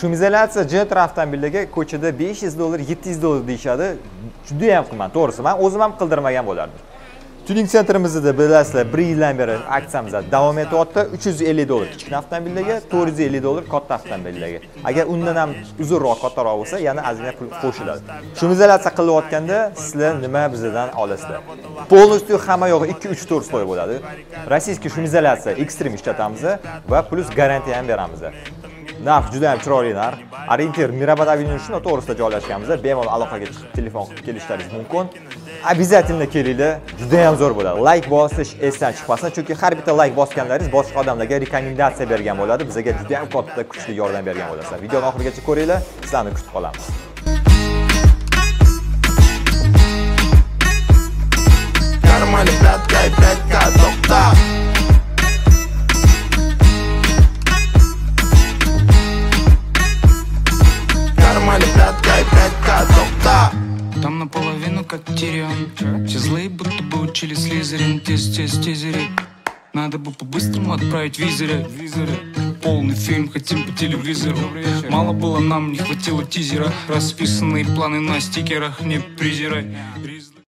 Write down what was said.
shumizatsiya Gentra avtomobillarga ko'chada 500 dollar 700 dollar deyishadi. Juda ham qimmat to'g'risi. Man o'zim ham qildirmagan bo'lardim. Tuning sentrimizda bilasizlar bir yildan beri aksiyamiz davom etyapti. 350 dollar kichkina avtomobillarga 450 dollar katta avtomobillarga. Agar undan ham uzunroq kattaroq bo'lsa yana ozgina pul qo'shiladi. Shumizatsiya qilayotganda sizlar nima bizdan olasizlar? Полностью hamma yog'i 2-3 to'rt sloy bo'ladi. Rossiyskiy shumizatsiya ekstrem ishlatamiz va plus garantiya ham beramiz. Narx juda ham chiroyli narx. Orientir mirabad avenyusini to'g'risida joylashganmiz bemalol aloqaga chiqib telefon qilib kelishlaringiz mumkin. Обязательно kelinglar juda ham zo'r bo'ladi. Layk bosish esdan chiqmasin chunki har bitta layk bosganlaringiz boshqa odamlarga rekomendatsiya bergan bo'ladi. Bizga juda ham katta kuchli yordam bergan bo'lasizlar videoni oxirigacha ko'ringlar sizlarni kutib qolamiz. Тирион Все злые будто бы учили слизерин. Тез, тез, тизери Надо бы по-быстрому отправить визеры Полный фильм хотим по телевизору. Мало было нам, не хватило тизера. Расписанные планы на стикерах Не презирай